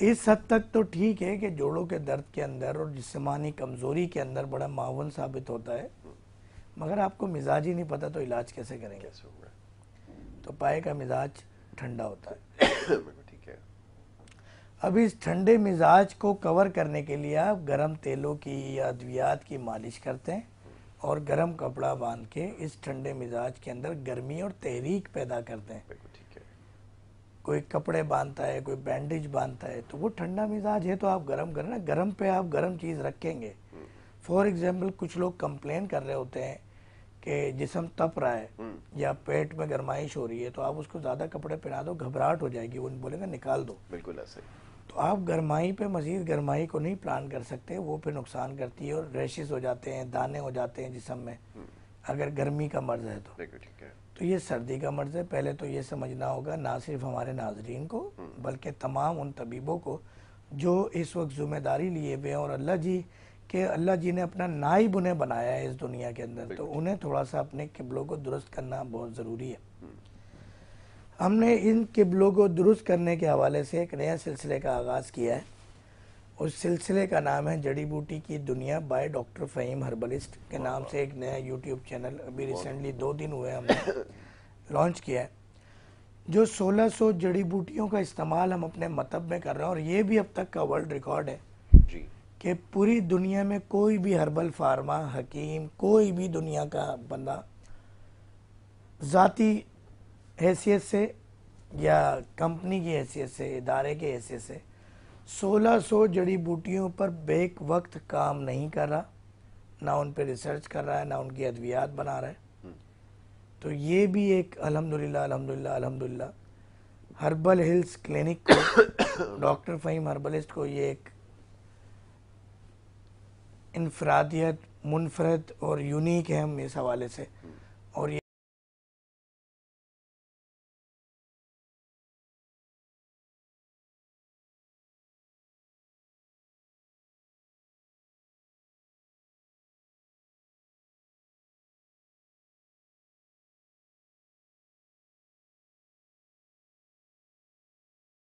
इस हद तक तो ठीक है कि जोड़ों के दर्द के अंदर और जिसमानी कमज़ोरी के अंदर बड़ा मावन साबित होता है। मगर आपको मिजाज ही नहीं पता तो इलाज कैसे करेंगे? कैसे होगा तो पाए का मिजाज ठंडा होता है। ठीक है। अब इस ठंडे मिजाज को कवर करने के लिए आप गर्म तेलों की या अद्वियात की मालिश करते हैं और गर्म कपड़ा बाँध के इस ठंडे मिजाज के अंदर गर्मी और तहरीक पैदा करते हैं। ठीक है। कोई कपड़े बांधता है कोई बैंडेज बांधता है तो वो ठंडा मिजाज है तो आप गर्म करें ना। गर्म पे आप गर्म चीज़ रखेंगे। फॉर एग्ज़ाम्पल कुछ लोग कंप्लेन कर रहे होते हैं कि जिसम तप रहा है या पेट में गर्माइश हो रही है तो आप उसको ज़्यादा कपड़े पहना दो घबराहट हो जाएगी वो बोलेगा निकाल दो। बिल्कुल ऐसे तो आप गर्माई पे मजीद गर्माई को नहीं प्लान कर सकते वो फिर नुकसान करती है और रैशेस हो जाते हैं दाने हो जाते हैं जिसम में अगर गर्मी का मर्ज है तो। ठीक है तो ये सर्दी का मर्ज है पहले तो ये समझना होगा ना सिर्फ़ हमारे नाजरीन को बल्कि तमाम उन तबीबों को जो इस वक्त ज़िम्मेदारी लिए हुए हैं और अल्लाह जी के अल्लाह जी ने अपना नाइब उन्हें बनाया है इस दुनिया के अंदर। तो उन्हें थोड़ा सा अपने किबलों को दुरुस्त करना बहुत ज़रूरी है। हमने इन किबलों को दुरुस्त करने के हवाले से एक नया सिलसिले का आगाज़ किया है। उस सिलसिले का नाम है जड़ी बूटी की दुनिया बाय डॉक्टर फ़हीम हर्बलिस्ट के नाम से एक नया यूट्यूब चैनल अभी रिसेंटली दो दिन हुए हमने लॉन्च किया है। जो 1600 जड़ी बूटियों का इस्तेमाल हम अपने मतब में कर रहे हैं और ये भी अब तक का वर्ल्ड रिकॉर्ड है। जी। कि पूरी दुनिया में कोई भी हर्बल फार्मा हकीम कोई भी दुनिया का बंदा ज़ाती हैसियत से या कंपनी की हैसियत से इदारे के हैसियत से 1600 जड़ी बूटियों पर बेक वक्त काम नहीं कर रहा ना उन पर रिसर्च कर रहा है ना उनकी अद्वियात बना रहा है। तो ये भी एक अल्हम्दुलिल्लाह अल्हम्दुलिल्लाह अल्हम्दुलिल्लाह। हर्बल हिल्स क्लिनिक को डॉक्टर फ़हीम हर्बलिस्ट को ये एक इनफरादियत मुनफरद और यूनिक है हम इस हवाले से। और ये